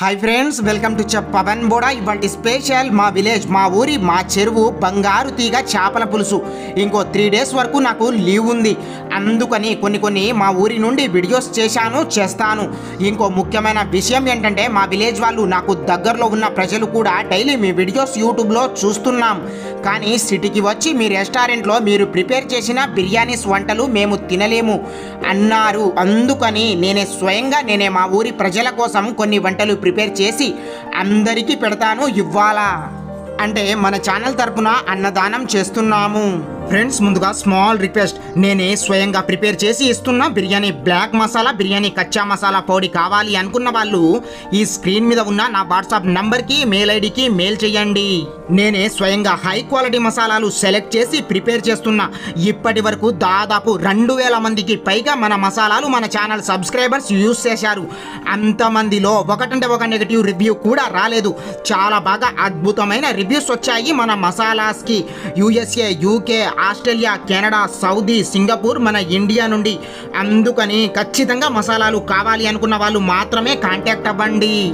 Hi friends welcome to chef Pavan Boda ఇవాటి special మా village మా ఊరి మా చెరువు బంగారు తీగ చేపల పులుసు. ఇంకో త్రీ డేస్ వరకు నాకు లీవ్ ఉంది. అందుకని కొన్ని కొన్ని మా ఊరి నుండి వీడియోస్ చేశాను చేస్తాను. ఇంకో ముఖ్యమైన విషయం ఏంటంటే మా విలేజ్ వాళ్ళు నాకు దగ్గరలో ఉన్న ప్రజలు కూడా డైలీ మీ వీడియోస్ యూట్యూబ్లో చూస్తున్నాం. కానీ సిటీకి వచ్చి మీ రెస్టారెంట్లో మీరు ప్రిపేర్ చేసిన బిర్యానీస్ వంటలు మేము తినలేము అన్నారు. అందుకని నేనే స్వయంగా నేనే మా ఊరి ప్రజల కోసం కొన్ని వంటలు ప్రిపేర్ చేసి అందరికీ పెడతాను ఇవ్వాలా? అంటే మన ఛానల్ తరపున అన్నదానం చేస్తున్నాము. ఫ్రెండ్స్ ముందుగా స్మాల్ రిక్వెస్ట్. నేనే స్వయంగా ప్రిపేర్ చేసి ఇస్తున్న బిర్యానీ బ్లాక్ మసాలా బిర్యానీ కచ్చా మసాలా పొడి కావాలి అనుకున్న వాళ్ళు ఈ స్క్రీన్ మీద ఉన్న నా వాట్సాప్ నంబర్కి మెయిల్ ఐడికి మెయిల్ చేయండి. నేనే స్వయంగా హై క్వాలిటీ మసాలాలు సెలెక్ట్ చేసి ప్రిపేర్ చేస్తున్నా ఇప్పటి వరకు దాదాపు రెండు వేల మందికి పైగా మన మసాలాలు మన ఛానల్ సబ్స్క్రైబర్స్ యూస్ చేశారు. అంతమందిలో ఒకటంటే ఒక నెగిటివ్ రివ్యూ కూడా రాలేదు. చాలా బాగా అద్భుతమైన రివ్యూస్ వచ్చాయి మన మసాలాస్కి. USA UK Australia Canada Saudi Singapore మన ఇండియా నుండి అందుకని ఖచ్చితంగా మసాలాలు కావాలి అనుకున్న వాళ్ళు మాత్రమే కాంటాక్ట్ అవ్వండి.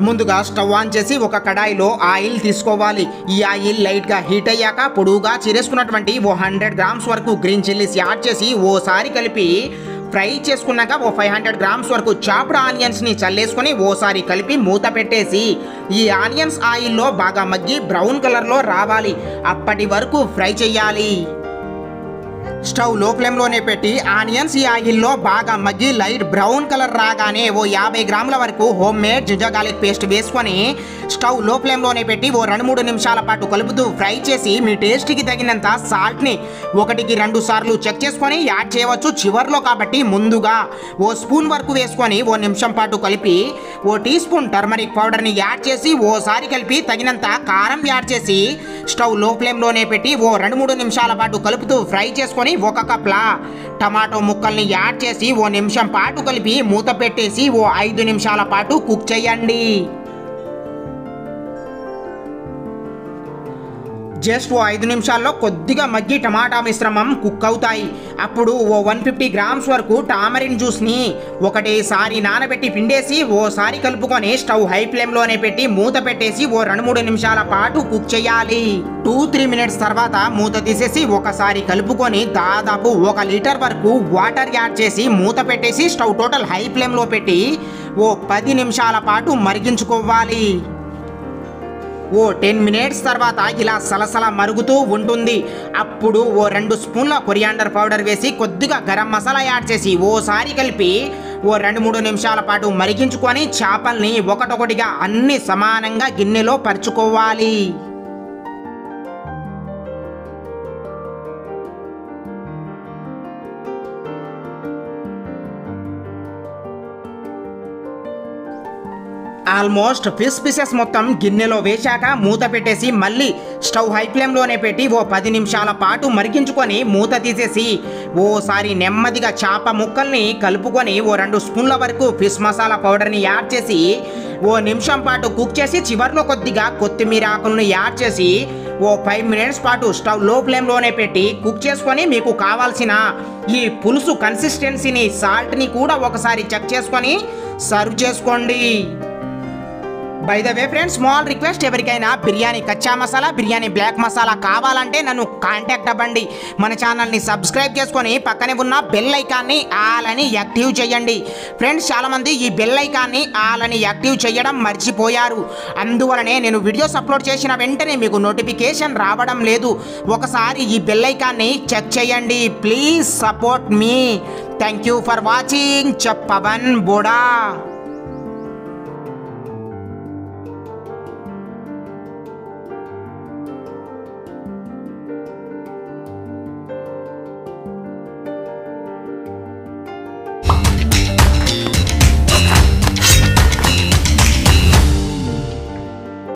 ముందుగా స్టవ్ ఆన్ చేసి ఒక కడాయిలో ఆయిల్ తీసుకోవాలి. ఈ ఆయిల్ లైట్గా హీట్ అయ్యాక పొడువుగా చిరేసుకున్నటువంటి ఓ హండ్రెడ్ గ్రామ్స్ వరకు గ్రీన్ చిల్లీస్ యాడ్ చేసి ఓసారి కలిపి ఫ్రై చేసుకున్నాక ఓ ఫైవ్ హండ్రెడ్ గ్రామ్స్ వరకు చాప్డ్ ఆనియన్స్ని చల్లేసుకొని ఓసారి కలిపి మూత పెట్టేసి ఈ ఆనియన్స్ ఆయిల్లో బాగా మగ్గి బ్రౌన్ కలర్లో రావాలి. అప్పటి వరకు ఫ్రై చేయాలి స్టవ్లో ఫ్లేమ్లోనే పెట్టి ఆనియన్స్ ఈ ఆయిల్లో బాగా మగ్గి లైట్ బ్రౌన్ కలర్ రాగానే ఓ యాభై గ్రాముల వరకు home made ginger garlic paste వేసుకొని స్టవ్లో ఫ్లేమ్లోనే పెట్టి ఓ రెండు మూడు నిమిషాల పాటు కలుపుతూ ఫ్రై చేసి మీ టేస్ట్కి తగినంత సాల్ట్ని ఒకటికి రెండు సార్లు చెక్ చేసుకొని యాడ్ చేయవచ్చు చివర్లో కాబట్టి ముందుగా ఓ స్పూన్ వరకు వేసుకొని ఓ నిమిషం పాటు కలిపి ఓ టీ స్పూన్ టర్మరిక్ పౌడర్ని యాడ్ చేసి ఓసారి కలిపి తగినంత కారం యాడ్ చేసి స్టవ్లో ఫ్లేమ్లోనే పెట్టి ఓ రెండు మూడు నిమిషాల పాటు కలుపుతూ ఫ్రై చేసుకొని ఒక కప్లా టమాటో ముక్కల్ని యాడ్ చేసి ఓ నిమిషం పాటు కలిపి మూత పెట్టేసి ఓ ఐదు నిమిషాల పాటు కుక్ చేయండి. జస్ట్ ఓ ఐదు నిమిషాల్లో కొద్దిగా మగ్గి టమాటా మిశ్రమం కుక్ అవుతాయి. అప్పుడు ఓ వన్ ఫిఫ్టీ గ్రామ్స్ వరకు టామరిన్ జ్యూస్ని ఒకటేసారి నానబెట్టి పిండేసి ఓసారి కలుపుకొని స్టవ్ హై ఫ్లేమ్లోనే పెట్టి మూత పెట్టేసి ఓ రెండు మూడు నిమిషాల పాటు కుక్ చేయాలి. టూ త్రీ మినిట్స్ తర్వాత మూత తీసేసి ఒకసారి కలుపుకొని దాదాపు ఒక లీటర్ వరకు వాటర్ యాడ్ చేసి మూత పెట్టేసి స్టవ్ టోటల్ హై ఫ్లేమ్లో పెట్టి ఓ పది నిమిషాల పాటు మరిగించుకోవాలి. ఓ టెన్ మినిట్స్ తర్వాత ఇలా సలసల మరుగుతూ ఉంటుంది. అప్పుడు ఓ రెండు స్పూన్ల కొరియాండర్ పౌడర్ వేసి కొద్దిగా గరం మసాలా యాడ్ చేసి ఓసారి కలిపి ఓ రెండు మూడు నిమిషాల పాటు మరిగించుకొని చేపల్ని ఒకటొకటిగా అన్ని సమానంగా గిన్నెలో పరుచుకోవాలి. ఆల్మోస్ట్ ఫిష్ పీసెస్ మొత్తం గిన్నెలో వేశాక మూత పెట్టేసి మళ్ళీ స్టవ్ హై ఫ్లేమ్లోనే పెట్టి ఓ పది నిమిషాల పాటు మరిగించుకొని మూత తీసేసి ఓసారి నెమ్మదిగా చేప ముక్కల్ని కలుపుకొని ఓ రెండు స్పూన్ల వరకు ఫిష్ మసాలా పౌడర్ని యాడ్ చేసి ఓ నిమిషం పాటు కుక్ చేసి చివర్లో కొద్దిగా కొత్తిమీర ఆకులను యాడ్ చేసి ఓ ఫైవ్ మినిట్స్ పాటు స్టవ్లో ఫ్లేమ్లోనే పెట్టి కుక్ చేసుకొని మీకు కావాల్సిన ఈ పులుసు కన్సిస్టెన్సీని సాల్ట్ని కూడా ఒకసారి చెక్ చేసుకొని సర్వ్ చేసుకోండి. By the way friends small request ఎవరికైనా బిర్యానీ కచ్చా మసాలా బిర్యానీ బ్లాక్ మసాలా కావాలంటే నన్ను కాంటాక్ట్ అవ్వండి. మన ఛానల్ని సబ్స్క్రైబ్ చేసుకొని పక్కనే ఉన్న బెల్ ఐకాన్ని ఆల్ అని యాక్టివ్ చేయండి. ఫ్రెండ్స్ చాలామంది ఈ బెల్ ఐకాన్ని ఆల్ అని యాక్టివ్ చేయడం మర్చిపోయారు. అందువలనే నేను వీడియోస్ అప్లోడ్ చేసిన వెంటనే మీకు నోటిఫికేషన్ రావడం లేదు. ఒకసారి ఈ బెల్ ఐకాన్ని చెక్ చేయండి. ప్లీజ్ సపోర్ట్ మీ థ్యాంక్ యూ ఫర్ వాచింగ్ చెప్పవన్ బోడా